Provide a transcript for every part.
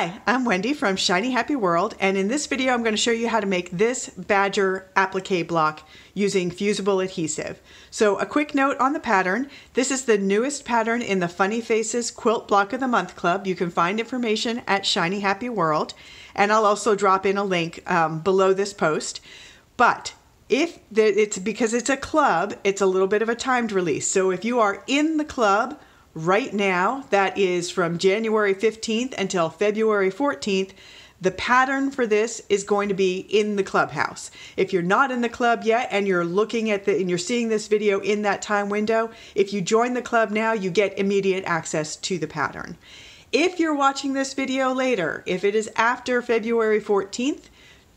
Hi, I'm Wendi from Shiny Happy World, and in this video I'm going to show you how to make this Badger applique block using fusible adhesive. So a quick note on the pattern. This is the newest pattern in the Funny Faces Quilt Block of the Month Club. You can find information at Shiny Happy World, and I'll also drop in a link um, below this post. But if it's because it's a club, it's a little bit of a timed release. So if you are in the club, right now, that is from January 15th until February 14th, the pattern for this is going to be in the clubhouse. If you're not in the club yet and you're looking at the and you're seeing this video in that time window, if you join the club now, you get immediate access to the pattern. If you're watching this video later, if it is after February 14th,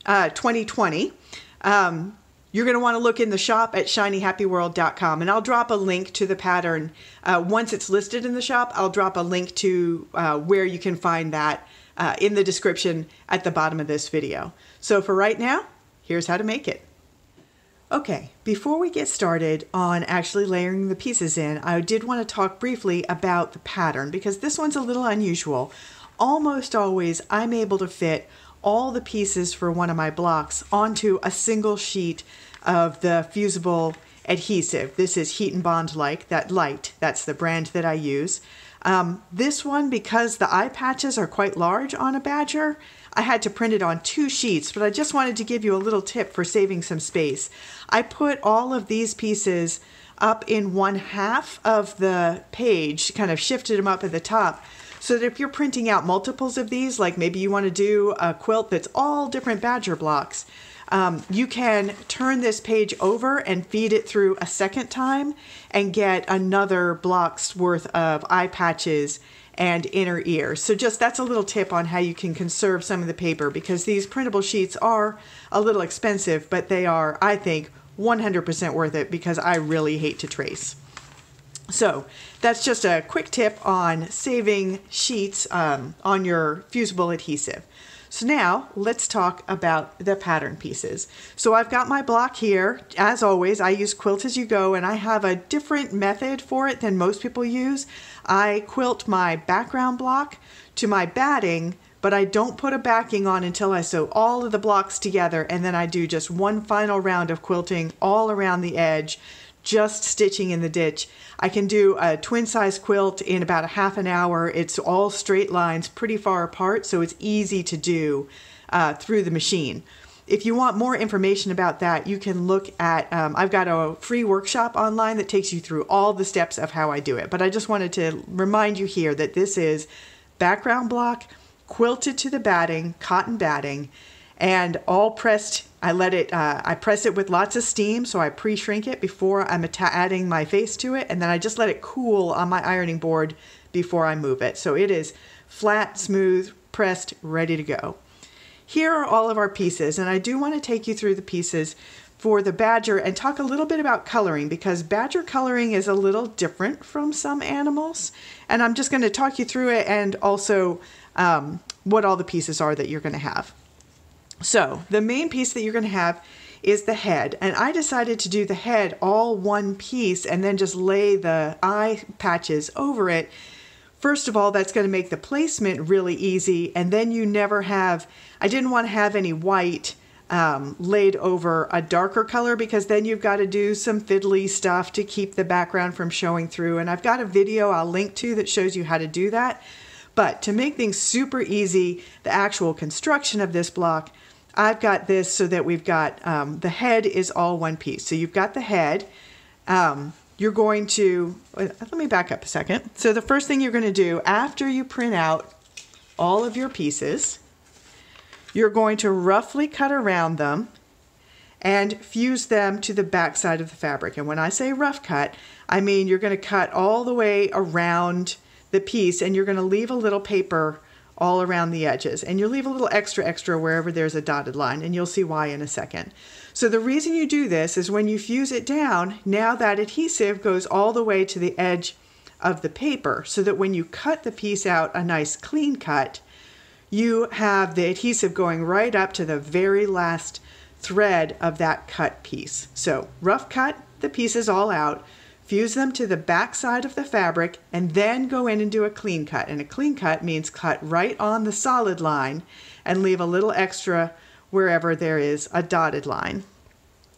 uh, 2020, um, you're going to want to look in the shop at shinyhappyworld.com and I'll drop a link to the pattern. Uh, once it's listed in the shop, I'll drop a link to uh, where you can find that uh, in the description at the bottom of this video. So for right now, here's how to make it. Okay, before we get started on actually layering the pieces in, I did want to talk briefly about the pattern because this one's a little unusual. Almost always I'm able to fit all the pieces for one of my blocks onto a single sheet of the fusible adhesive. This is Heat and Bond like, that light, that's the brand that I use. Um, this one, because the eye patches are quite large on a Badger, I had to print it on two sheets, but I just wanted to give you a little tip for saving some space. I put all of these pieces up in one half of the page, kind of shifted them up at the top, so that if you're printing out multiples of these, like maybe you want to do a quilt that's all different Badger blocks, um, you can turn this page over and feed it through a second time and get another block's worth of eye patches and inner ear. So just that's a little tip on how you can conserve some of the paper because these printable sheets are a little expensive, but they are, I think, 100% worth it because I really hate to trace. So that's just a quick tip on saving sheets um, on your fusible adhesive. So now let's talk about the pattern pieces. So I've got my block here. As always, I use Quilt As You Go and I have a different method for it than most people use. I quilt my background block to my batting but I don't put a backing on until I sew all of the blocks together and then I do just one final round of quilting all around the edge just stitching in the ditch. I can do a twin size quilt in about a half an hour. It's all straight lines pretty far apart, so it's easy to do uh, through the machine. If you want more information about that, you can look at, um, I've got a free workshop online that takes you through all the steps of how I do it. But I just wanted to remind you here that this is background block, quilted to the batting, cotton batting, and all pressed I let it, uh, I press it with lots of steam, so I pre-shrink it before I'm adding my face to it, and then I just let it cool on my ironing board before I move it. So it is flat, smooth, pressed, ready to go. Here are all of our pieces, and I do want to take you through the pieces for the badger and talk a little bit about coloring because badger coloring is a little different from some animals. And I'm just going to talk you through it and also um, what all the pieces are that you're going to have. So the main piece that you're going to have is the head. And I decided to do the head all one piece and then just lay the eye patches over it. First of all, that's going to make the placement really easy. And then you never have, I didn't want to have any white um, laid over a darker color because then you've got to do some fiddly stuff to keep the background from showing through. And I've got a video I'll link to that shows you how to do that. But to make things super easy, the actual construction of this block, I've got this so that we've got um, the head is all one piece. So you've got the head. Um, you're going to, let me back up a second. So the first thing you're going to do after you print out all of your pieces, you're going to roughly cut around them and fuse them to the back side of the fabric. And when I say rough cut, I mean you're going to cut all the way around the piece and you're going to leave a little paper all around the edges. And you'll leave a little extra extra wherever there's a dotted line, and you'll see why in a second. So the reason you do this is when you fuse it down, now that adhesive goes all the way to the edge of the paper, so that when you cut the piece out a nice clean cut, you have the adhesive going right up to the very last thread of that cut piece. So rough cut the pieces all out, fuse them to the back side of the fabric, and then go in and do a clean cut. And a clean cut means cut right on the solid line and leave a little extra wherever there is a dotted line.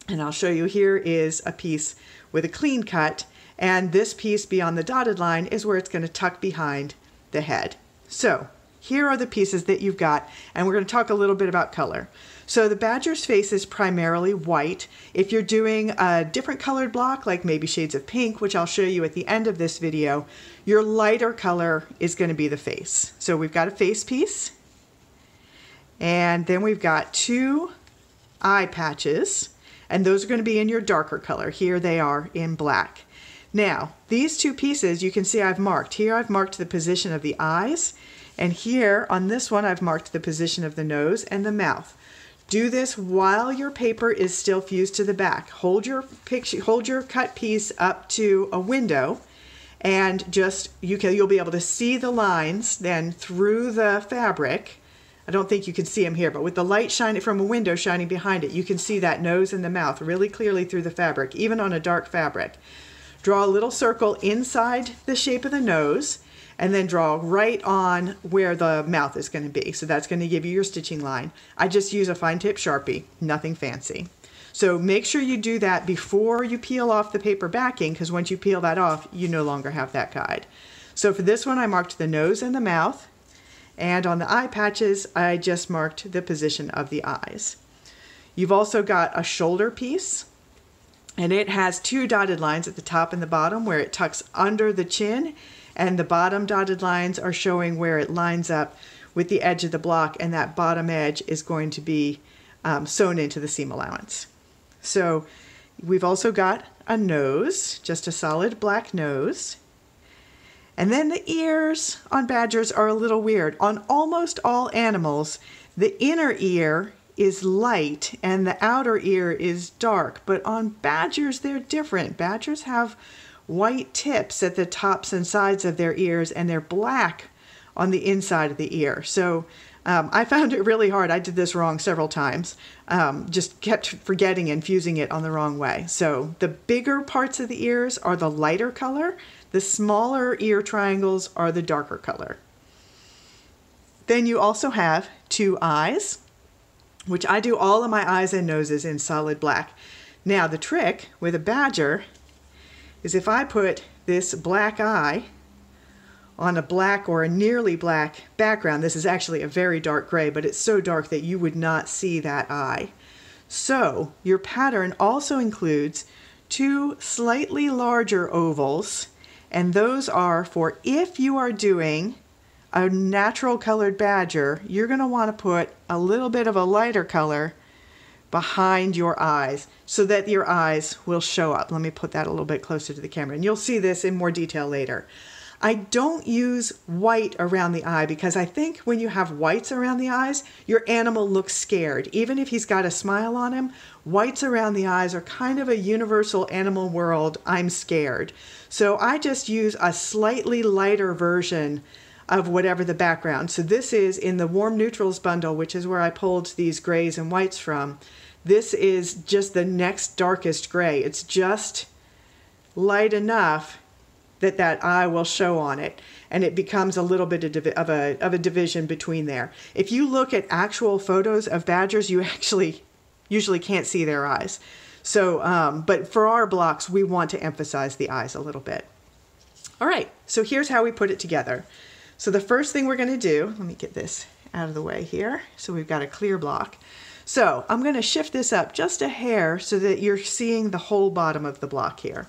And I'll show you here is a piece with a clean cut, and this piece beyond the dotted line is where it's going to tuck behind the head. So here are the pieces that you've got, and we're going to talk a little bit about color. So the badger's face is primarily white. If you're doing a different colored block, like maybe shades of pink, which I'll show you at the end of this video, your lighter color is going to be the face. So we've got a face piece, and then we've got two eye patches, and those are going to be in your darker color. Here they are in black. Now, these two pieces you can see I've marked. Here I've marked the position of the eyes, and here on this one I've marked the position of the nose and the mouth. Do this while your paper is still fused to the back. Hold your picture, hold your cut piece up to a window and just you can you'll be able to see the lines then through the fabric. I don't think you can see them here, but with the light shining from a window shining behind it, you can see that nose and the mouth really clearly through the fabric, even on a dark fabric. Draw a little circle inside the shape of the nose and then draw right on where the mouth is going to be. So that's going to give you your stitching line. I just use a fine tip Sharpie, nothing fancy. So make sure you do that before you peel off the paper backing because once you peel that off, you no longer have that guide. So for this one, I marked the nose and the mouth. And on the eye patches, I just marked the position of the eyes. You've also got a shoulder piece and it has two dotted lines at the top and the bottom where it tucks under the chin and the bottom dotted lines are showing where it lines up with the edge of the block and that bottom edge is going to be um, sewn into the seam allowance. So we've also got a nose, just a solid black nose. And then the ears on badgers are a little weird. On almost all animals, the inner ear is light and the outer ear is dark, but on badgers, they're different. Badgers have white tips at the tops and sides of their ears, and they're black on the inside of the ear. So um, I found it really hard. I did this wrong several times. Um, just kept forgetting and fusing it on the wrong way. So the bigger parts of the ears are the lighter color. The smaller ear triangles are the darker color. Then you also have two eyes, which I do all of my eyes and noses in solid black. Now the trick with a badger is if I put this black eye on a black or a nearly black background, this is actually a very dark gray, but it's so dark that you would not see that eye. So your pattern also includes two slightly larger ovals, and those are for if you are doing a natural colored badger, you're going to want to put a little bit of a lighter color behind your eyes so that your eyes will show up. Let me put that a little bit closer to the camera and you'll see this in more detail later. I don't use white around the eye because I think when you have whites around the eyes, your animal looks scared. Even if he's got a smile on him, whites around the eyes are kind of a universal animal world, I'm scared. So I just use a slightly lighter version of whatever the background. So this is in the warm neutrals bundle, which is where I pulled these grays and whites from. This is just the next darkest gray. It's just light enough that that eye will show on it and it becomes a little bit of, of, a, of a division between there. If you look at actual photos of badgers, you actually usually can't see their eyes. So, um, but for our blocks, we want to emphasize the eyes a little bit. All right, so here's how we put it together. So the first thing we're going to do, let me get this out of the way here. So we've got a clear block. So I'm going to shift this up just a hair so that you're seeing the whole bottom of the block here.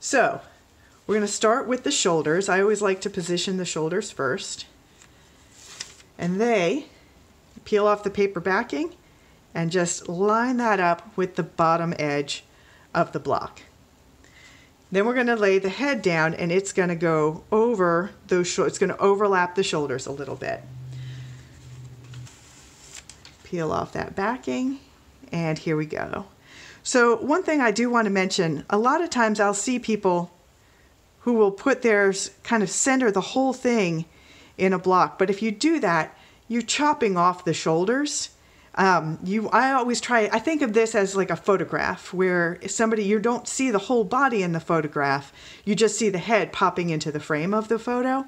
So we're going to start with the shoulders. I always like to position the shoulders first. And they peel off the paper backing and just line that up with the bottom edge of the block. Then we're going to lay the head down and it's going to go over those, it's going to overlap the shoulders a little bit. Peel off that backing and here we go. So one thing I do want to mention, a lot of times I'll see people who will put theirs kind of center the whole thing in a block. But if you do that, you're chopping off the shoulders um, you I always try I think of this as like a photograph where somebody you don't see the whole body in the photograph you just see the head popping into the frame of the photo.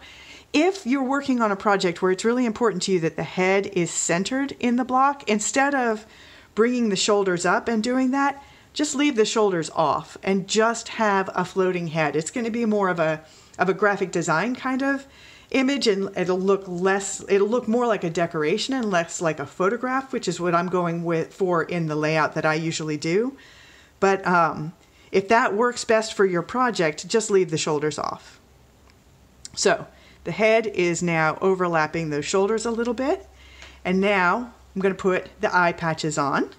If you're working on a project where it's really important to you that the head is centered in the block instead of bringing the shoulders up and doing that just leave the shoulders off and just have a floating head. It's going to be more of a of a graphic design kind of image and it'll look less it'll look more like a decoration and less like a photograph which is what I'm going with for in the layout that I usually do. But um, if that works best for your project just leave the shoulders off. So the head is now overlapping those shoulders a little bit. And now I'm going to put the eye patches on.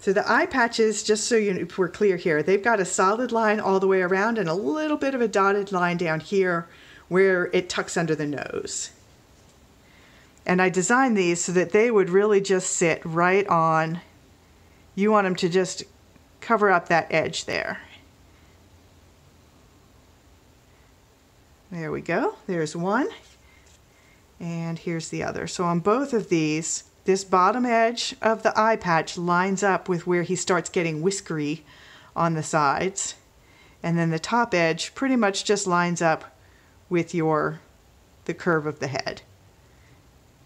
So the eye patches, just so you, we're clear here, they've got a solid line all the way around and a little bit of a dotted line down here where it tucks under the nose. And I designed these so that they would really just sit right on, you want them to just cover up that edge there. There we go, there's one. And here's the other. So on both of these, this bottom edge of the eye patch lines up with where he starts getting whiskery on the sides. And then the top edge pretty much just lines up with your the curve of the head.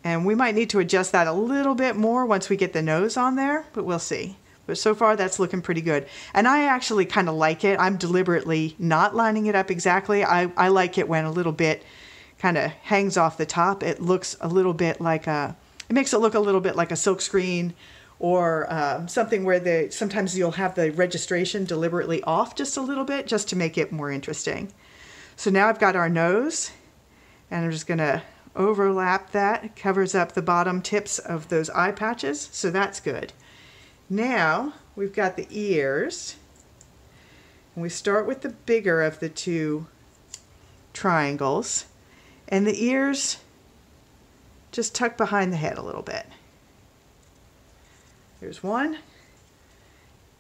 And we might need to adjust that a little bit more once we get the nose on there, but we'll see. But so far that's looking pretty good. And I actually kind of like it. I'm deliberately not lining it up exactly. I, I like it when a little bit kind of hangs off the top. It looks a little bit like a, it makes it look a little bit like a silk screen or um, something where the sometimes you'll have the registration deliberately off just a little bit just to make it more interesting. So now I've got our nose and I'm just gonna overlap that. It covers up the bottom tips of those eye patches, so that's good. Now we've got the ears. And we start with the bigger of the two triangles. And the ears just tuck behind the head a little bit. Here's one,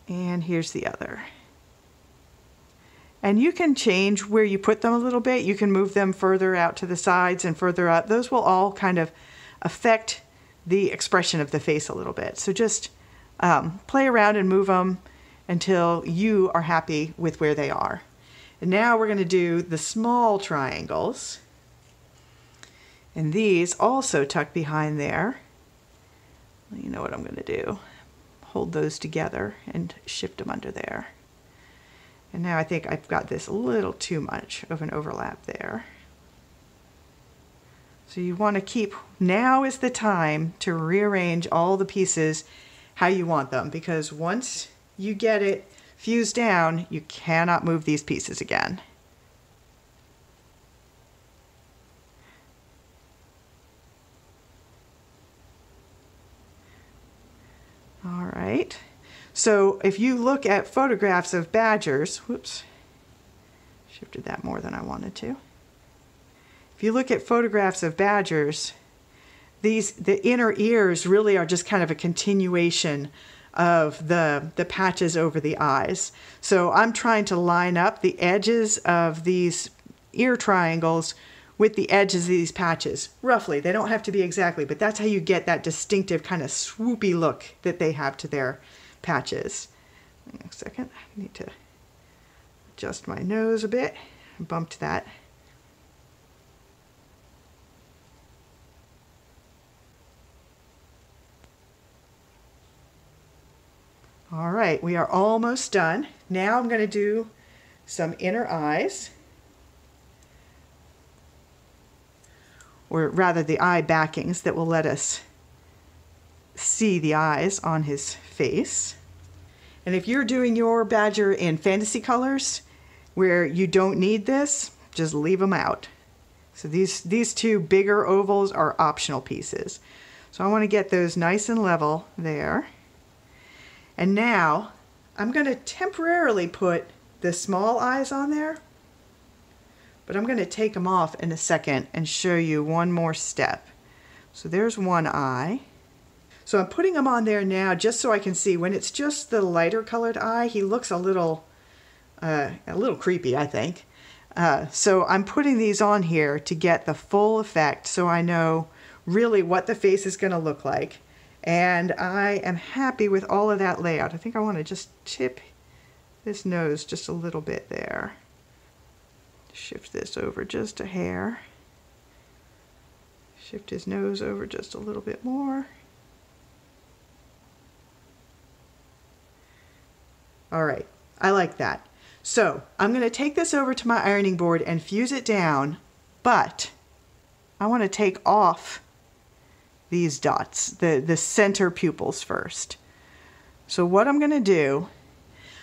and here's the other. And you can change where you put them a little bit. You can move them further out to the sides and further up. Those will all kind of affect the expression of the face a little bit. So just um, play around and move them until you are happy with where they are. And now we're going to do the small triangles. And these also tuck behind there. You know what I'm going to do. Hold those together and shift them under there. And now I think I've got this a little too much of an overlap there. So you want to keep, now is the time to rearrange all the pieces how you want them because once you get it fused down, you cannot move these pieces again. All right. So if you look at photographs of badgers, whoops, shifted that more than I wanted to. If you look at photographs of badgers, these the inner ears really are just kind of a continuation of the the patches over the eyes. So I'm trying to line up the edges of these ear triangles with the edges of these patches, roughly. They don't have to be exactly, but that's how you get that distinctive kind of swoopy look that they have to their patches. A second, I need to adjust my nose a bit. I bumped that. All right, we are almost done. Now I'm going to do some inner eyes. Or rather the eye backings that will let us see the eyes on his face. And if you're doing your badger in fantasy colors where you don't need this, just leave them out. So these, these two bigger ovals are optional pieces. So I want to get those nice and level there. And now I'm going to temporarily put the small eyes on there, but I'm going to take them off in a second and show you one more step. So there's one eye. So I'm putting him on there now just so I can see when it's just the lighter colored eye, he looks a little, uh, a little creepy, I think. Uh, so I'm putting these on here to get the full effect so I know really what the face is going to look like. And I am happy with all of that layout. I think I want to just tip this nose just a little bit there. Shift this over just a hair. Shift his nose over just a little bit more. All right, I like that. So I'm going to take this over to my ironing board and fuse it down, but I want to take off these dots, the, the center pupils first. So what I'm going to do,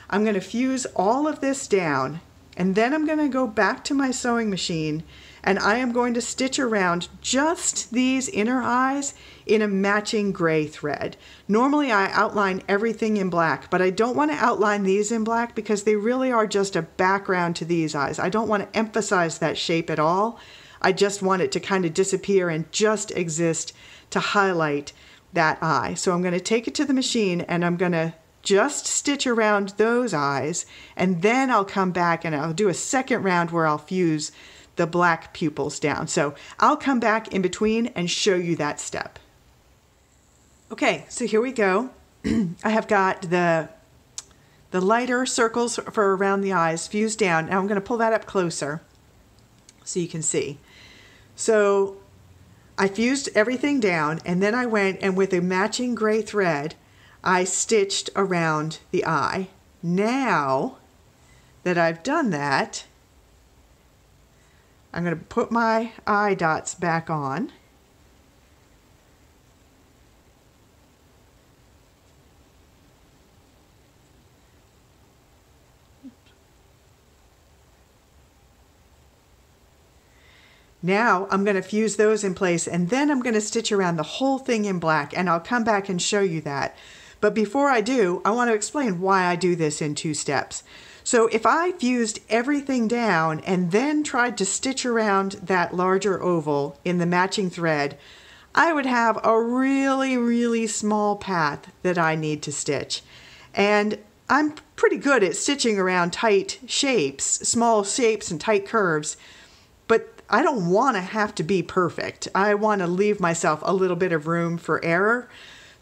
I'm going to fuse all of this down and then I'm going to go back to my sewing machine and I am going to stitch around just these inner eyes in a matching gray thread. Normally I outline everything in black, but I don't want to outline these in black because they really are just a background to these eyes. I don't want to emphasize that shape at all. I just want it to kind of disappear and just exist to highlight that eye. So I'm going to take it to the machine and I'm going to just stitch around those eyes and then I'll come back and I'll do a second round where I'll fuse the black pupils down. So I'll come back in between and show you that step. Okay, so here we go. I have got the the lighter circles for around the eyes fused down. Now I'm going to pull that up closer so you can see. So I fused everything down and then I went and with a matching gray thread, I stitched around the eye. Now that I've done that, I'm going to put my eye dots back on. Now I'm going to fuse those in place and then I'm going to stitch around the whole thing in black and I'll come back and show you that. But before I do, I want to explain why I do this in two steps. So if I fused everything down and then tried to stitch around that larger oval in the matching thread, I would have a really, really small path that I need to stitch. And I'm pretty good at stitching around tight shapes, small shapes and tight curves, but I don't want to have to be perfect. I want to leave myself a little bit of room for error.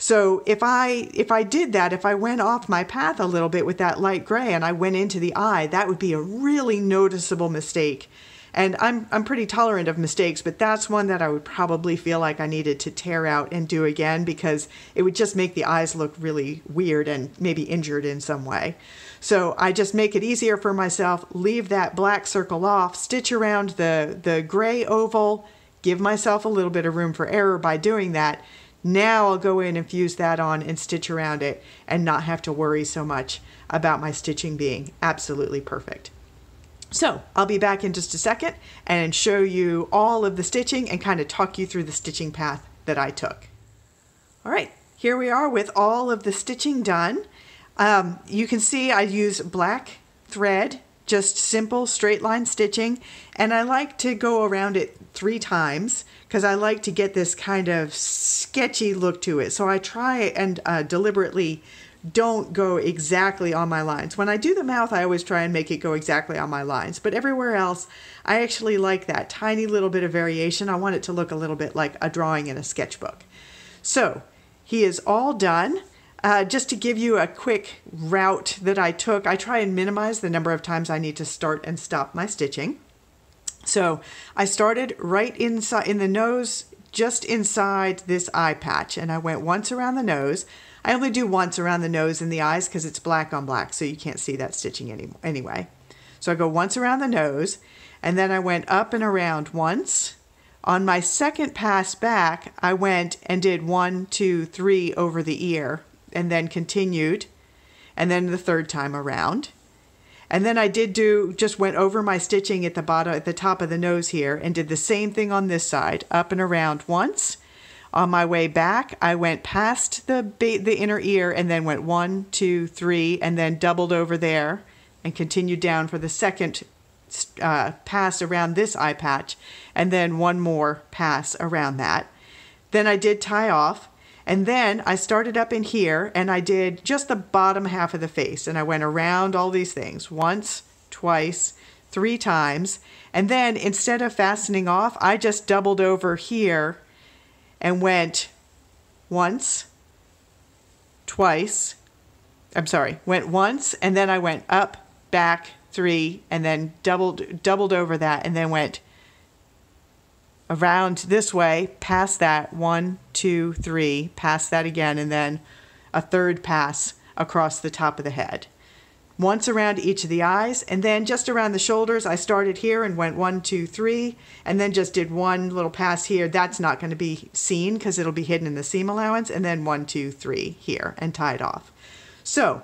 So if I if I did that, if I went off my path a little bit with that light gray and I went into the eye, that would be a really noticeable mistake. And I'm I'm pretty tolerant of mistakes, but that's one that I would probably feel like I needed to tear out and do again because it would just make the eyes look really weird and maybe injured in some way. So I just make it easier for myself, leave that black circle off, stitch around the, the gray oval, give myself a little bit of room for error by doing that. Now I'll go in and fuse that on and stitch around it and not have to worry so much about my stitching being absolutely perfect. So I'll be back in just a second and show you all of the stitching and kind of talk you through the stitching path that I took. All right, here we are with all of the stitching done. Um, you can see I use black thread, just simple straight line stitching, and I like to go around it three times because I like to get this kind of sketchy look to it. So I try and uh, deliberately don't go exactly on my lines. When I do the mouth, I always try and make it go exactly on my lines, but everywhere else, I actually like that tiny little bit of variation. I want it to look a little bit like a drawing in a sketchbook. So he is all done. Uh, just to give you a quick route that I took, I try and minimize the number of times I need to start and stop my stitching. So I started right inside in the nose, just inside this eye patch, and I went once around the nose. I only do once around the nose and the eyes because it's black on black, so you can't see that stitching any, anyway. So I go once around the nose, and then I went up and around once. On my second pass back, I went and did one, two, three over the ear and then continued, and then the third time around. And then I did do, just went over my stitching at the bottom, at the top of the nose here, and did the same thing on this side, up and around once. On my way back, I went past the the inner ear and then went one, two, three, and then doubled over there and continued down for the second uh, pass around this eye patch, and then one more pass around that. Then I did tie off, and then I started up in here and I did just the bottom half of the face and I went around all these things once, twice, three times. And then instead of fastening off, I just doubled over here and went once, twice. I'm sorry, went once and then I went up, back, three, and then doubled doubled over that and then went around this way, past that, one, two, three, past that again, and then a third pass across the top of the head. Once around each of the eyes, and then just around the shoulders, I started here and went one, two, three, and then just did one little pass here. That's not going to be seen because it'll be hidden in the seam allowance, and then one, two, three here and tied off. So,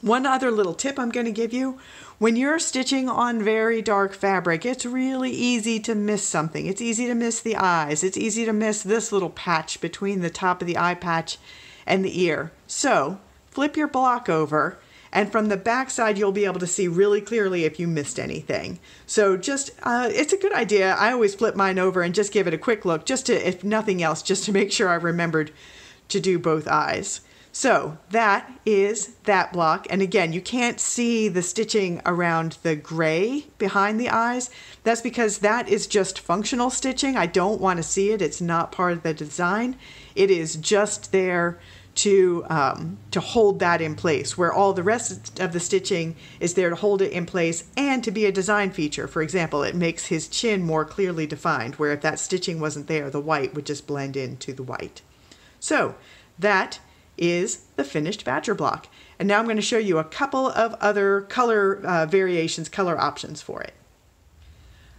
one other little tip I'm going to give you when you're stitching on very dark fabric, it's really easy to miss something. It's easy to miss the eyes. It's easy to miss this little patch between the top of the eye patch and the ear. So flip your block over and from the back side you'll be able to see really clearly if you missed anything. So just, uh, it's a good idea. I always flip mine over and just give it a quick look just to, if nothing else, just to make sure I remembered to do both eyes. So that is that block. And again, you can't see the stitching around the gray behind the eyes. That's because that is just functional stitching. I don't want to see it. It's not part of the design. It is just there to, um, to hold that in place, where all the rest of the stitching is there to hold it in place and to be a design feature. For example, it makes his chin more clearly defined, where if that stitching wasn't there, the white would just blend into the white. So that is the finished Badger block. And now I'm going to show you a couple of other color uh, variations, color options for it.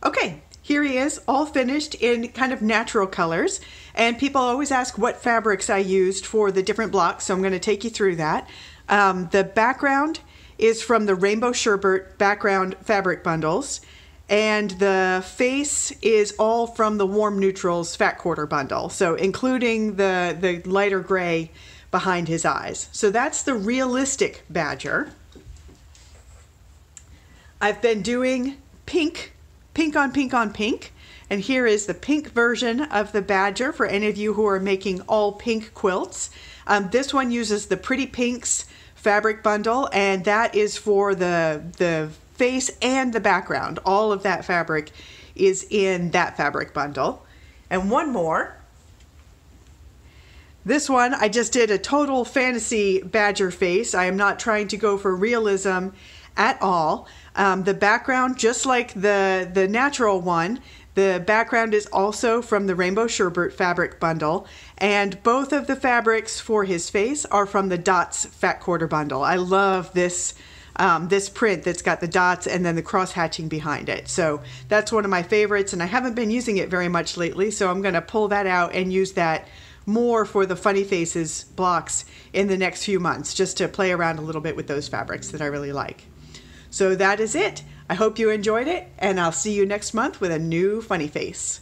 Okay, here he is, all finished in kind of natural colors. And people always ask what fabrics I used for the different blocks, so I'm going to take you through that. Um, the background is from the Rainbow Sherbert background fabric bundles. And the face is all from the Warm Neutrals Fat Quarter bundle. So including the, the lighter gray behind his eyes. So that's the realistic badger. I've been doing pink, pink on pink on pink. And here is the pink version of the badger for any of you who are making all pink quilts. Um, this one uses the Pretty Pinks fabric bundle and that is for the, the face and the background. All of that fabric is in that fabric bundle. And one more this one, I just did a total fantasy badger face. I am not trying to go for realism at all. Um, the background, just like the, the natural one, the background is also from the Rainbow Sherbert fabric bundle, and both of the fabrics for his face are from the Dots Fat Quarter bundle. I love this um, this print that's got the dots and then the cross hatching behind it. So that's one of my favorites, and I haven't been using it very much lately, so I'm going to pull that out and use that more for the Funny Faces blocks in the next few months, just to play around a little bit with those fabrics that I really like. So that is it. I hope you enjoyed it, and I'll see you next month with a new Funny Face.